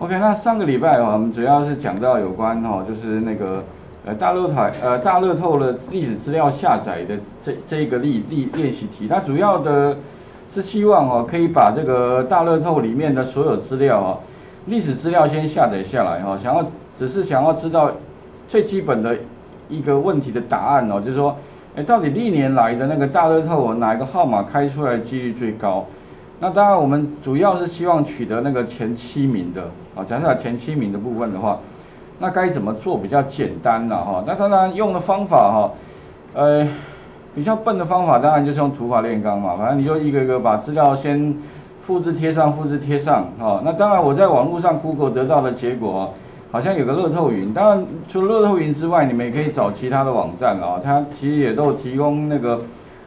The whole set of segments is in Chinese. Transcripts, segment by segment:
OK，那上个礼拜啊，我们主要是讲到有关哈，就是那个呃大乐台呃大乐透的历史资料下载的这这一个例例练习题，它主要的是希望哦可以把这个大乐透里面的所有资料啊历史资料先下载下来哈，想要只是想要知道最基本的一个问题的答案哦，就是说哎到底历年来的那个大乐透哪一个号码开出来几率最高？那当然，我们主要是希望取得那个前七名的啊。假设前七名的部分的话，那该怎么做比较简单呢？哈，那当然用的方法哈，呃，比较笨的方法当然就是用土法炼钢嘛。反正你就一个一个把资料先复制贴上，复制贴上哈。那当然我在网络上 Google 得到的结果，好像有个乐透云。当然除了乐透云之外，你们也可以找其他的网站啊，它其实也都提供那个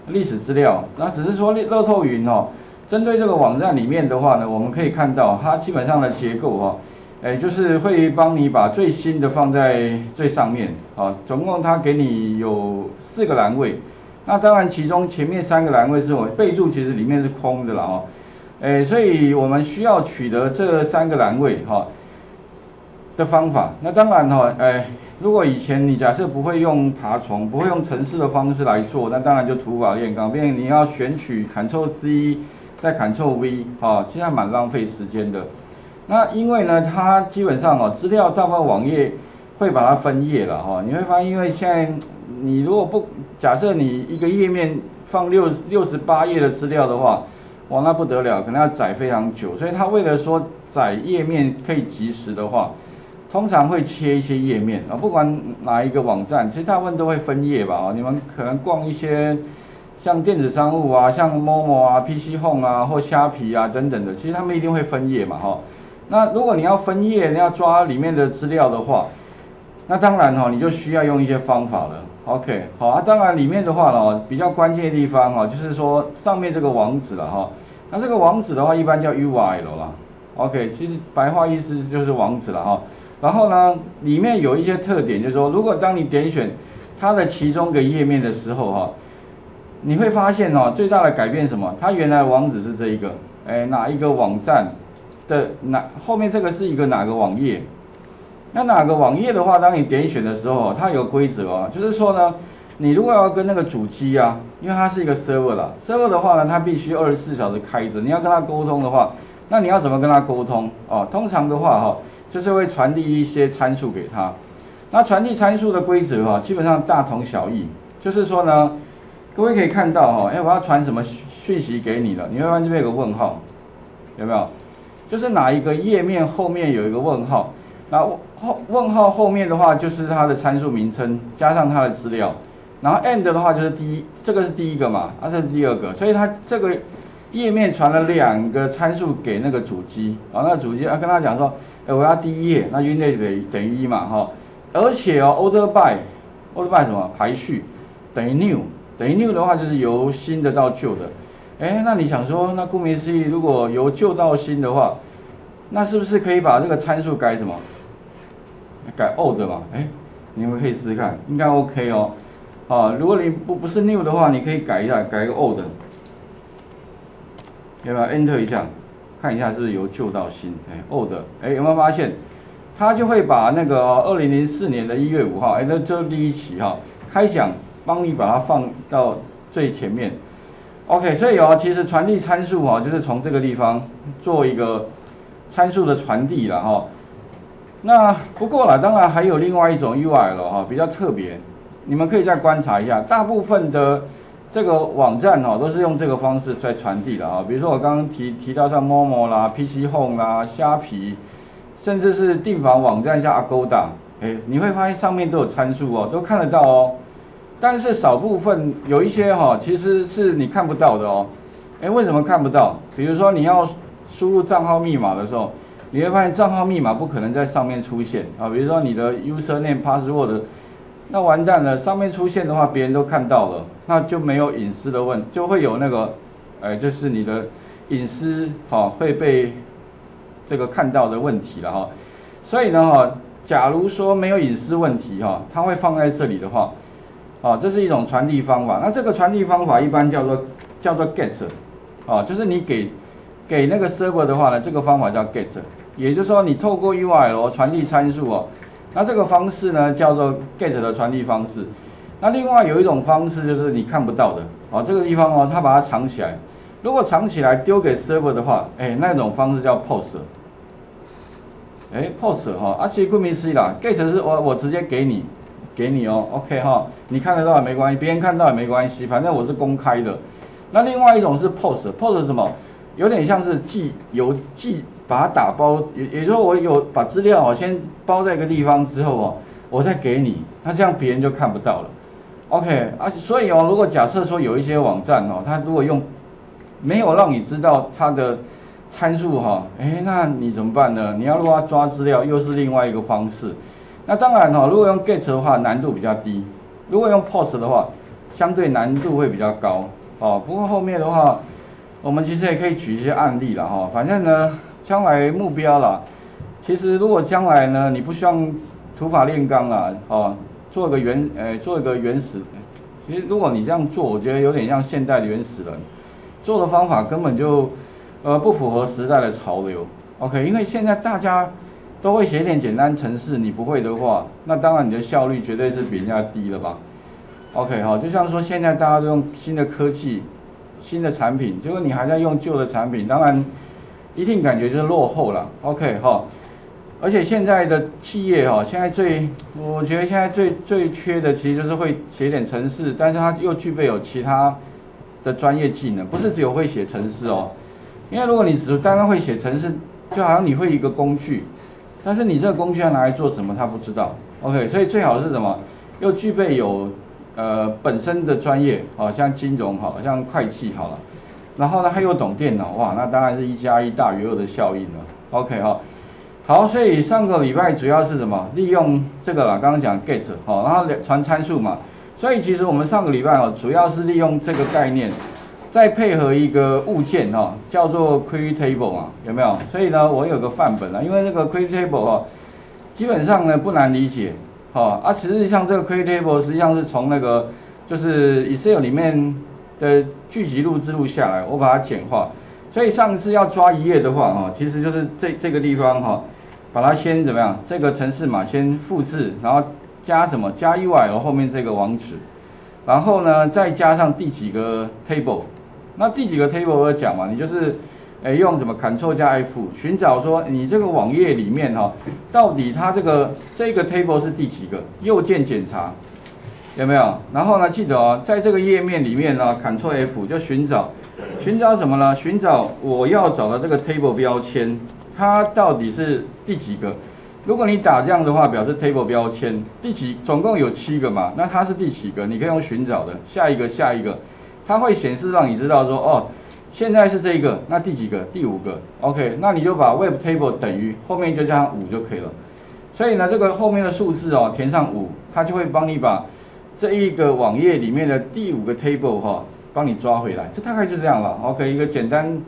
历史资料。那只是说乐乐透云哦。针对这个网站里面的话呢，我们可以看到它基本上的结构哈，哎，就是会帮你把最新的放在最上面啊。总共它给你有四个栏位，那当然其中前面三个栏位是我备注，其实里面是空的了哦。哎，所以我们需要取得这三个栏位哈的方法。那当然哈，哎，如果以前你假设不会用爬虫，不会用程式的方式来做，那当然就土法炼钢，变你要选取 Ctrl C。再 Ctrl V，哈，其实还蛮浪费时间的。那因为呢，它基本上哦，资料大部分网页会把它分页了哈。你会发现，因为现在你如果不假设你一个页面放六六十八页的资料的话，哇，那不得了，可能要载非常久。所以它为了说载页面可以及时的话，通常会切一些页面啊，不管哪一个网站，其实大部分都会分页吧啊。你们可能逛一些。像电子商务啊，像 Momo 啊、PC Home 啊或虾皮啊等等的，其实他们一定会分页嘛，哈。那如果你要分页，你要抓里面的资料的话，那当然哈，你就需要用一些方法了。OK，好啊。当然里面的话呢，比较关键的地方哈，就是说上面这个网址了哈。那这个网址的话，一般叫 URL 啦。OK，其实白话意思就是网址了哈。然后呢，里面有一些特点，就是说，如果当你点选它的其中一个页面的时候哈。你会发现哦，最大的改变什么？它原来网址是这一个，哎，哪一个网站的哪后面这个是一个哪个网页？那哪个网页的话，当你点选的时候，它有规则哦，就是说呢，你如果要跟那个主机啊，因为它是一个 server 啦，server 的话呢，它必须二十四小时开着。你要跟它沟通的话，那你要怎么跟它沟通哦？通常的话哈，就是会传递一些参数给它。那传递参数的规则哈，基本上大同小异，就是说呢。各位可以看到哈，哎，我要传什么讯息给你了？你会发现这边有个问号，有没有？就是哪一个页面后面有一个问号，那后问号后面的话就是它的参数名称加上它的资料，然后 end 的话就是第一，这个是第一个嘛，它是第二个，所以它这个页面传了两个参数给那个主机，啊，那个主机啊跟他讲说，哎，我要第一页，那 unit 等等于一嘛，哈，而且哦，order by，order by 什么排序等于 new。等于 new 的话就是由新的到旧的，哎，那你想说，那顾名思义，如果由旧到新的话，那是不是可以把这个参数改什么？改 old 嘛？哎，你们可以试试看，应该 OK 哦。啊，如果你不不是 new 的话，你可以改一下，改一个 old，要不要 enter 一下，看一下是不是由旧到新？哎，old，哎，有没有发现，它就会把那个二零零四年的一月五号，哎，那这第一期哈，开奖。帮你把它放到最前面，OK，所以哦，其实传递参数哈，就是从这个地方做一个参数的传递了哈。那不过了，当然还有另外一种 URL 哈，比较特别，你们可以再观察一下。大部分的这个网站哈，都是用这个方式在传递的啊。比如说我刚刚提提到像 Momo 啦、PC Home 啦、虾皮，甚至是订房网站像 Agoda，哎，你会发现上面都有参数哦，都看得到哦。但是少部分有一些哈，其实是你看不到的哦。哎，为什么看不到？比如说你要输入账号密码的时候，你会发现账号密码不可能在上面出现啊。比如说你的 username password，那完蛋了，上面出现的话，别人都看到了，那就没有隐私的问，就会有那个，哎，就是你的隐私哈会被这个看到的问题了哈。所以呢哈，假如说没有隐私问题哈，它会放在这里的话。啊，这是一种传递方法。那这个传递方法一般叫做叫做 get，啊，就是你给给那个 server 的话呢，这个方法叫 get。也就是说你透过 URL 传递参数哦，那这个方式呢叫做 get 的传递方式。那另外有一种方式就是你看不到的哦，这个地方哦，它把它藏起来。如果藏起来丢给 server 的话，哎，那种方式叫 post。哎，post 哈，啊，其实顾名思义啦，get 是我我直接给你，给你哦，OK 哈，你看得到也没关系，别人看到也没关系，反正我是公开的。那另外一种是 post，post 是什么？有点像是寄邮寄，把它打包，也也就是我有把资料哦先包在一个地方之后哦，我再给你，那这样别人就看不到了。OK，而且所以哦，如果假设说有一些网站哦，它如果用没有让你知道它的参数哈，哎，那你怎么办呢？你要如果要抓资料，又是另外一个方式。那当然哈，如果用 get 的话，难度比较低；如果用 post 的话，相对难度会比较高。哦，不过后面的话，我们其实也可以举一些案例了哈。反正呢，将来目标了，其实如果将来呢，你不希望土法炼钢了，哦，做个原，呃，做一个原始。其实如果你这样做，我觉得有点像现代的原始人，做的方法根本就，呃，不符合时代的潮流。OK，因为现在大家都会写点简单程式，你不会的话，那当然你的效率绝对是比人家低了吧。OK，好，就像说现在大家都用新的科技、新的产品，结果你还在用旧的产品，当然一定感觉就是落后了。OK，哈。而且现在的企业哈，现在最，我觉得现在最最缺的其实就是会写点程式，但是它又具备有其他的专业技能，不是只有会写程式哦。因为如果你只单单会写程式，就好像你会一个工具，但是你这个工具要拿来做什么，他不知道。OK，所以最好是什么？又具备有呃本身的专业，好像金融，好像会计，好了。然后呢，他又懂电脑，哇，那当然是一加一大于二的效应了。OK，哈。好，所以上个礼拜主要是什么？利用这个啦，刚刚讲 get 好，然后传参数嘛。所以其实我们上个礼拜哦，主要是利用这个概念，再配合一个物件哈，叫做 query table 啊，有没有？所以呢，我有个范本啊，因为这个 query table 哈，基本上呢不难理解哈。啊，实际上这个 query table 实际上是从那个就是 Excel 里面的聚集录制录下来，我把它简化。所以上次要抓一页的话，哈，其实就是这这个地方哈，把它先怎么样？这个城市码先复制，然后加什么？加 URL 后面这个网址，然后呢再加上第几个 table？那第几个 table 我讲嘛？你就是，诶用什么 Ctrl 加 F 寻找说你这个网页里面哈，到底它这个这个 table 是第几个？右键检查有没有？然后呢记得哦，在这个页面里面呢，Ctrl F 就寻找。寻找什么呢？寻找我要找的这个 table 标签，它到底是第几个？如果你打这样的话，表示 table 标签第几？总共有七个嘛？那它是第几个？你可以用寻找的，下一个，下一个，它会显示让你知道说，哦，现在是这个，那第几个？第五个。OK，那你就把 web table 等于后面就加上五就可以了。所以呢，这个后面的数字哦，填上五，它就会帮你把这一个网页里面的第五个 table 哈。帮你抓回来，这大概就这样了。OK，一个简单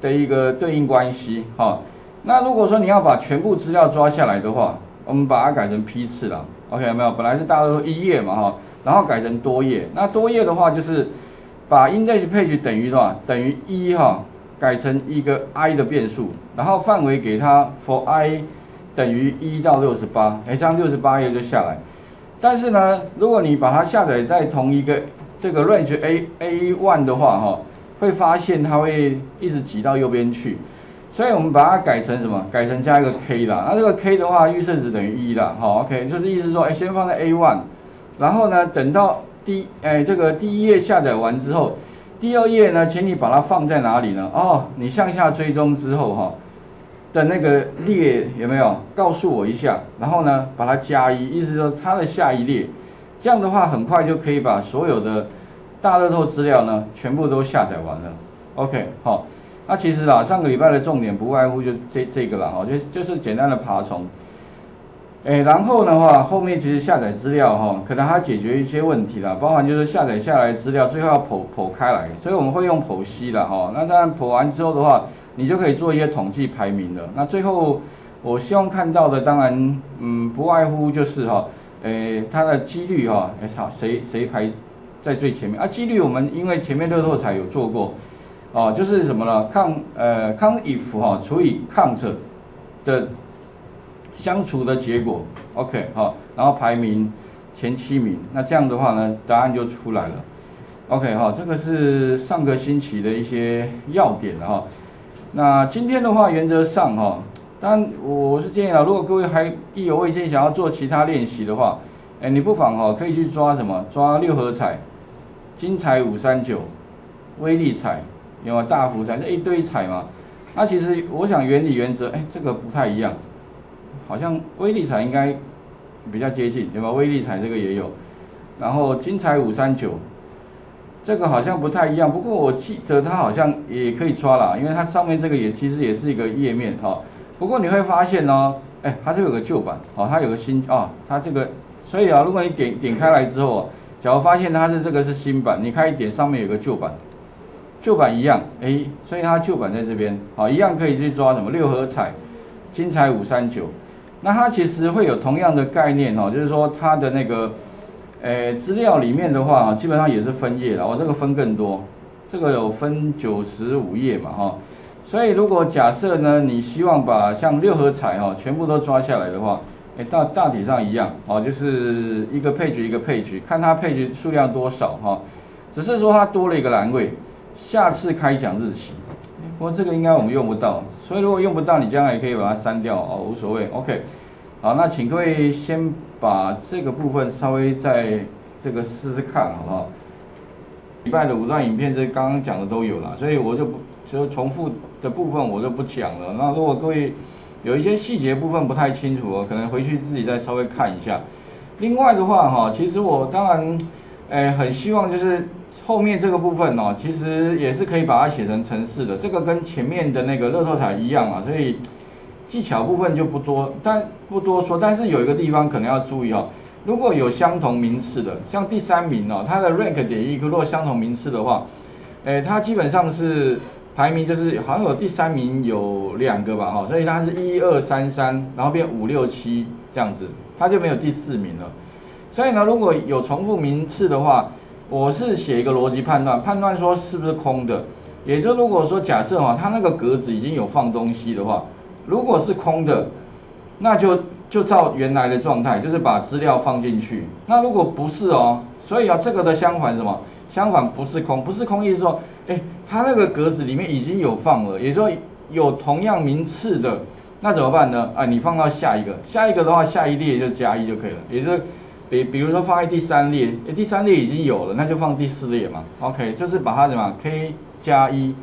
的一个对应关系。哈，那如果说你要把全部资料抓下来的话，我们把它改成批次了。OK，有没有？本来是大家都一页嘛，哈，然后改成多页。那多页的话，就是把 index page 等于多少？等于一哈，改成一个 i 的变数，然后范围给它 for i 等于一到六十八，哎，这样六十八页就下来。但是呢，如果你把它下载在同一个这个 range a a one 的话，哈，会发现它会一直挤到右边去，所以我们把它改成什么？改成加一个 k 啦。那这个 k 的话，预设值等于一啦，好，OK，就是意思说，哎，先放在 a one，然后呢，等到第，哎，这个第一页下载完之后，第二页呢，请你把它放在哪里呢？哦，你向下追踪之后，哈，的那个列有没有？告诉我一下，然后呢，把它加一，意思说它的下一列。这样的话，很快就可以把所有的大乐透资料呢，全部都下载完了。OK，好，那其实啊，上个礼拜的重点不外乎就这这个了哈，就就是简单的爬虫。哎，然后的话，后面其实下载资料哈，可能还解决一些问题啦，包含就是下载下来资料最后要剖剖开来，所以我们会用剖析的哈。那当然剖完之后的话，你就可以做一些统计排名了。那最后我希望看到的，当然嗯，不外乎就是哈。诶，它的几率哈，哎操，谁谁排在最前面啊？几率我们因为前面乐透彩有做过，哦，就是什么呢？抗呃抗 if 哈除以 ct 的相处的结果，OK 好，然后排名前七名，那这样的话呢，答案就出来了，OK 哈，这个是上个星期的一些要点了哈。那今天的话，原则上哈，当然我是建议啊，如果各位还意犹未尽，想要做其他练习的话，哎，你不妨哈可以去抓什么？抓六合彩、金彩五三九、威力彩，有吗？大福彩这一堆彩嘛。那其实我想原理原则，哎，这个不太一样，好像威力彩应该比较接近，对吧？威力彩这个也有，然后金彩五三九，这个好像不太一样。不过我记得它好像也可以抓啦，因为它上面这个也其实也是一个页面哈。不过你会发现呢，哎，它这有个旧版，哦，它有个新啊，它这个，所以啊，如果你点点开来之后，假如发现它是这个是新版，你开一点上面有个旧版。旧版一样，哎，所以它旧版在这边，好，一样可以去抓什么六合彩、金彩五三九，那它其实会有同样的概念哦，就是说它的那个，诶，资料里面的话，基本上也是分页的，我这个分更多，这个有分九十五页嘛，哈，所以如果假设呢，你希望把像六合彩哈全部都抓下来的话，诶，大大体上一样，哦，就是一个配局一个配局，看它配局数量多少哈，只是说它多了一个栏位。下次开奖日期，不过这个应该我们用不到，所以如果用不到，你将来也可以把它删掉哦，无所谓。OK，好，那请各位先把这个部分稍微在这个试试看，好不好？礼拜的五段影片，这刚刚讲的都有了，所以我就不就重复的部分我就不讲了。那如果各位有一些细节部分不太清楚，可能回去自己再稍微看一下。另外的话，哈，其实我当然，诶，很希望就是。后面这个部分哦，其实也是可以把它写成程式的，这个跟前面的那个乐透彩一样啊，所以技巧部分就不多，但不多说。但是有一个地方可能要注意哦，如果有相同名次的，像第三名哦，它的 rank 点一，如果相同名次的话，诶，它基本上是排名就是好像有第三名有两个吧哈，所以它是一二三三，然后变五六七这样子，它就没有第四名了。所以呢，如果有重复名次的话，我是写一个逻辑判断，判断说是不是空的，也就如果说假设哈，它那个格子已经有放东西的话，如果是空的，那就就照原来的状态，就是把资料放进去。那如果不是哦，所以啊，这个的相反什么？相反不是空，不是空意思说，哎，它那个格子里面已经有放了，也就有同样名次的，那怎么办呢？啊，你放到下一个，下一个的话，下一列就加一就可以了，也就。比比如说放在第三列，第三列已经有了，那就放第四列嘛。OK，就是把它什么 k 加一，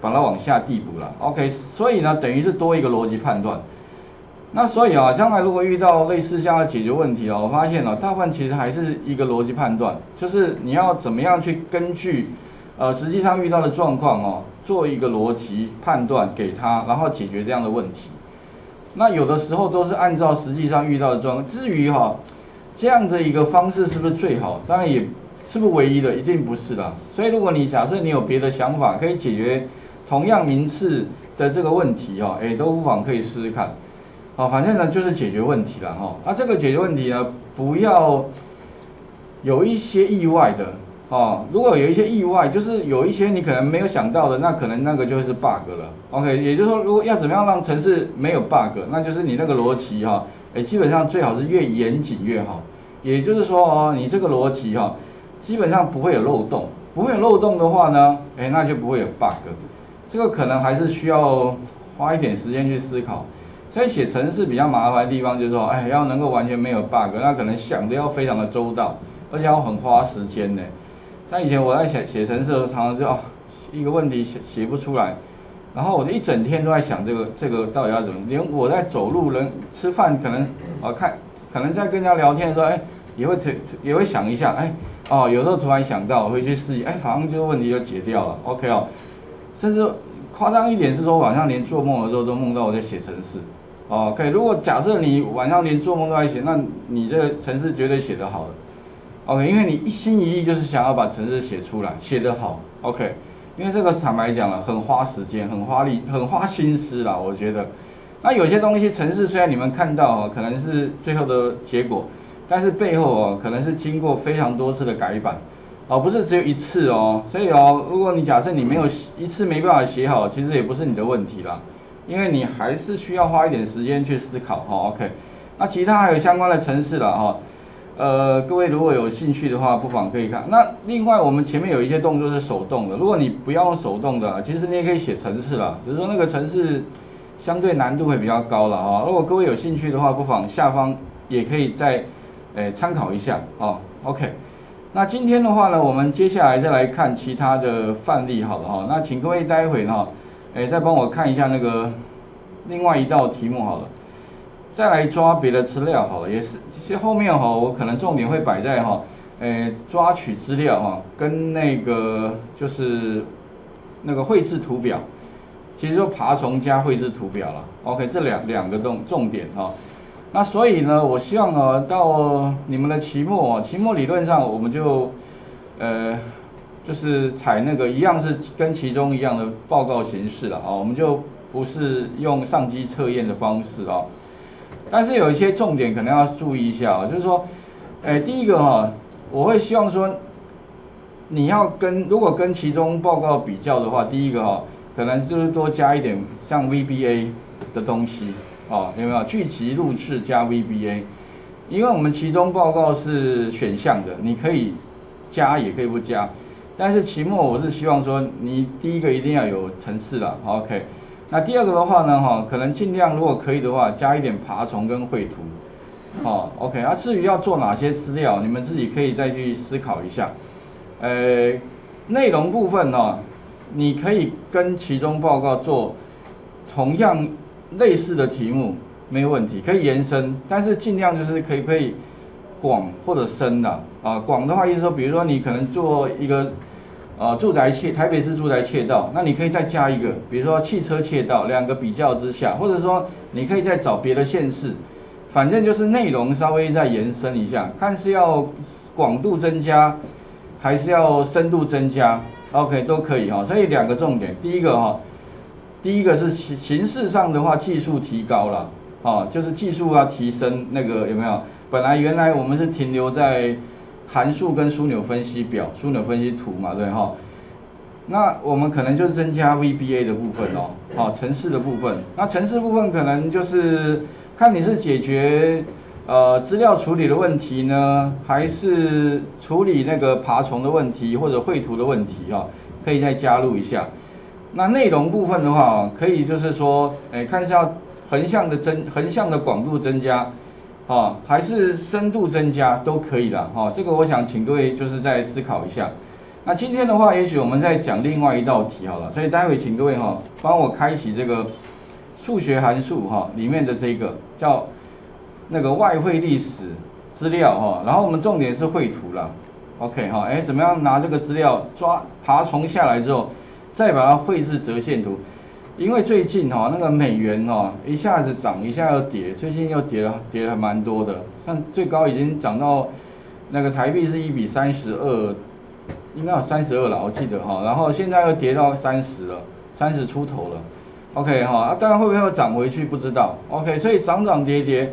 把它往下递补了。OK，所以呢，等于是多一个逻辑判断。那所以啊，将来如果遇到类似这样的解决问题啊，我发现了大部分其实还是一个逻辑判断，就是你要怎么样去根据呃实际上遇到的状况哦，做一个逻辑判断给他，然后解决这样的问题。那有的时候都是按照实际上遇到的状况。至于哈。这样的一个方式是不是最好？当然也是不是唯一的，一定不是啦。所以如果你假设你有别的想法，可以解决同样名次的这个问题哦，哎，都无妨可以试试看。好，反正呢就是解决问题了哈。那这个解决问题呢，不要有一些意外的哦。如果有一些意外，就是有一些你可能没有想到的，那可能那个就是 bug 了。OK，也就是说，如果要怎么样让城市没有 bug，那就是你那个逻辑哈。哎，基本上最好是越严谨越好。也就是说哦，你这个逻辑哈，基本上不会有漏洞。不会有漏洞的话呢，哎，那就不会有 bug。这个可能还是需要花一点时间去思考。所以写程式比较麻烦的地方就是说，哎，要能够完全没有 bug，那可能想的要非常的周到，而且要很花时间呢。像以前我在写写程式的时候，常常就哦，一个问题写写不出来。然后我就一整天都在想这个这个到底要怎么，连我在走路、人吃饭，可能啊看，可能在跟人家聊天的时候，哎，也会也会想一下，哎，哦，有时候突然想到，会去试一，哎，反正这个问题就解掉了，OK 哦。甚至夸张一点是说，晚上连做梦的时候都梦到我在写程式，哦，OK。如果假设你晚上连做梦都在写，那你这个程式绝对写得好的，OK，因为你一心一意就是想要把程式写出来，写得好，OK。因为这个坦白讲了，很花时间，很花力，很花心思啦。我觉得，那有些东西，城市虽然你们看到哦，可能是最后的结果，但是背后哦，可能是经过非常多次的改版，哦，不是只有一次哦。所以哦，如果你假设你没有一次没办法写好，其实也不是你的问题啦。因为你还是需要花一点时间去思考哦。OK，那其他还有相关的程式了哈。呃，各位如果有兴趣的话，不妨可以看。那另外我们前面有一些动作是手动的，如果你不要用手动的，其实你也可以写程式啦，只是说那个程式相对难度会比较高了哈。如果各位有兴趣的话，不妨下方也可以再诶参考一下哦。OK，那今天的话呢，我们接下来再来看其他的范例好了哈。那请各位待会哈，诶再帮我看一下那个另外一道题目好了。再来抓别的资料好了，也是，其实后面哈，我可能重点会摆在哈，诶，抓取资料哈，跟那个就是那个绘制图表，其实就爬虫加绘制图表了。OK，这两两个重重点哈。那所以呢，我希望呢，到你们的期末，期末理论上我们就，呃，就是采那个一样是跟其中一样的报告形式了啊，我们就不是用上机测验的方式啊。但是有一些重点可能要注意一下啊，就是说，诶，第一个哈，我会希望说，你要跟如果跟其中报告比较的话，第一个哈，可能就是多加一点像 VBA 的东西啊，有没有？聚集录制加 VBA，因为我们其中报告是选项的，你可以加也可以不加，但是期末我是希望说，你第一个一定要有层次了，OK。那第二个的话呢，哈，可能尽量如果可以的话，加一点爬虫跟绘图，好，OK。啊，至于要做哪些资料，你们自己可以再去思考一下。呃，内容部分呢，你可以跟其中报告做同样类似的题目，没有问题，可以延伸，但是尽量就是可以可以广或者深的啊。广的话意思说，比如说你可能做一个。呃，住宅窃台北市住宅窃盗，那你可以再加一个，比如说汽车窃盗，两个比较之下，或者说你可以再找别的县市，反正就是内容稍微再延伸一下，看是要广度增加，还是要深度增加，OK 都可以哈。所以两个重点，第一个哈，第一个是形形式上的话，技术提高了，啊，就是技术要提升，那个有没有？本来原来我们是停留在。函数跟枢纽分析表、枢纽分析图嘛，对哈。那我们可能就是增加 VBA 的部分哦，好，程式的部分。那程式部分可能就是看你是解决呃资料处理的问题呢，还是处理那个爬虫的问题或者绘图的问题哈，可以再加入一下。那内容部分的话，可以就是说，哎，看一下横向的增，横向的广度增加。啊，还是深度增加都可以的哈。这个我想请各位就是再思考一下。那今天的话，也许我们再讲另外一道题好了。所以待会请各位哈，帮我开启这个数学函数哈里面的这个叫那个外汇历史资料哈。然后我们重点是绘图了。OK 哈，哎，怎么样拿这个资料抓爬虫下来之后，再把它绘制折线图。因为最近哈那个美元哦一下子涨一下又跌，最近又跌了跌了蛮多的，像最高已经涨到那个台币是一比三十二，应该有三十二了，我记得哈，然后现在又跌到三十了，三十出头了，OK 哈，啊当然会不会又涨回去不知道，OK，所以涨涨跌跌，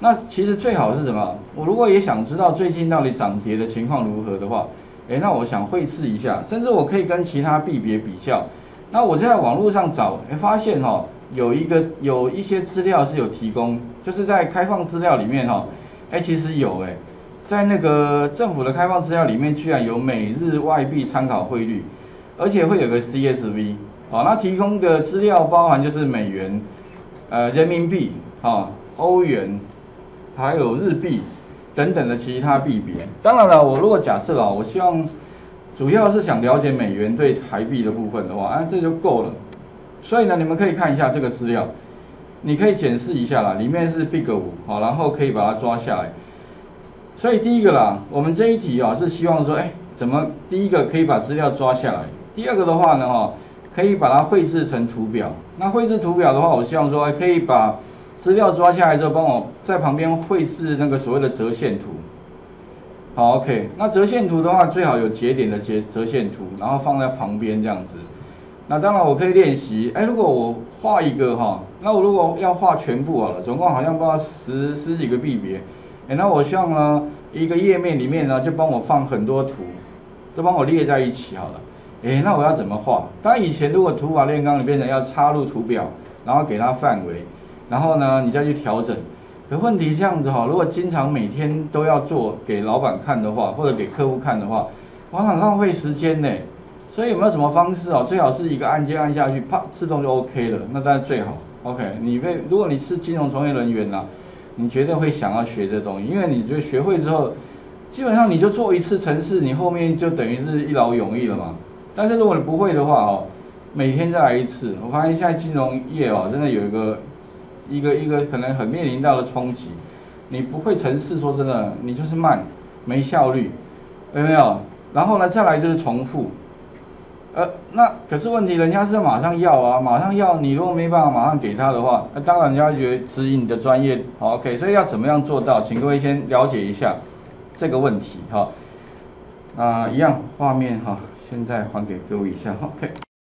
那其实最好是什么？我如果也想知道最近到底涨跌的情况如何的话，诶，那我想绘制一下，甚至我可以跟其他币别比较。那我在网络上找，哎，发现哈，有一个有一些资料是有提供，就是在开放资料里面哈，哎，其实有哎，在那个政府的开放资料里面，居然有每日外币参考汇率，而且会有个 CSV，好，那提供的资料包含就是美元、呃人民币、哈欧元，还有日币等等的其他币别。当然了，我如果假设啊，我希望。主要是想了解美元对台币的部分的话，啊，这就够了。所以呢，你们可以看一下这个资料，你可以检视一下啦，里面是 Big 五，好，然后可以把它抓下来。所以第一个啦，我们这一题啊是希望说，哎，怎么第一个可以把资料抓下来，第二个的话呢，哈，可以把它绘制成图表。那绘制图表的话，我希望说，可以把资料抓下来之后，帮我在旁边绘制那个所谓的折线图。好，OK，那折线图的话，最好有节点的节折线图，然后放在旁边这样子。那当然我可以练习，哎，如果我画一个哈，那我如果要画全部好了，总共好像不知道十十几个币别，哎，那我希望呢一个页面里面呢就帮我放很多图，都帮我列在一起好了。哎，那我要怎么画？当然以前如果图法炼钢，你变成要插入图表，然后给它范围，然后呢，你再去调整。可问题这样子哈，如果经常每天都要做给老板看的话，或者给客户看的话，往往浪费时间呢。所以有没有什么方式哦？最好是一个按键按下去，啪，自动就 OK 了，那当然最好。OK，你会如果你是金融从业人员呐，你绝对会想要学这东西，因为你就学会之后，基本上你就做一次程式，你后面就等于是一劳永逸了嘛。但是如果你不会的话哦，每天再来一次，我发现现在金融业哦，真的有一个。一个一个可能很面临到的冲击，你不会城市，说真的，你就是慢，没效率，有没有？然后呢，再来就是重复，呃，那可是问题，人家是马上要啊，马上要，你如果没办法马上给他的话，那当然人家觉得质疑你的专业，好，OK，所以要怎么样做到？请各位先了解一下这个问题，哈，啊，一样画面哈，现在还给各位一下，OK。